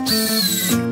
Música